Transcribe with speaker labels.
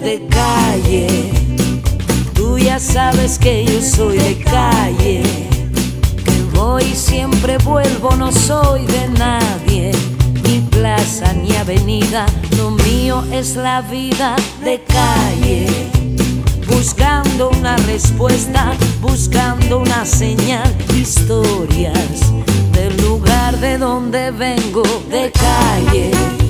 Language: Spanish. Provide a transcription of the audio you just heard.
Speaker 1: De calle, tú ya sabes que yo soy de calle. Que voy y siempre vuelvo, no soy de nadie. Ni plaza ni avenida, lo mío es la vida de calle buscando una respuesta, buscando una señal donde vengo de calle.